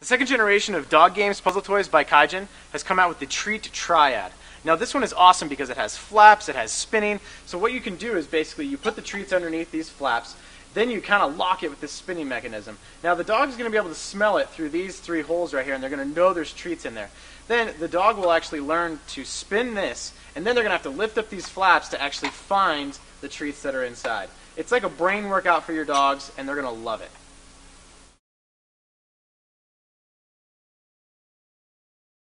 The second generation of Dog Games Puzzle Toys by Kyjen has come out with the Treat Triad. Now this one is awesome because it has flaps, it has spinning, so what you can do is basically you put the treats underneath these flaps, then you kind of lock it with this spinning mechanism. Now the dog is going to be able to smell it through these three holes right here and they're going to know there's treats in there. Then the dog will actually learn to spin this and then they're going to have to lift up these flaps to actually find the treats that are inside. It's like a brain workout for your dogs and they're going to love it.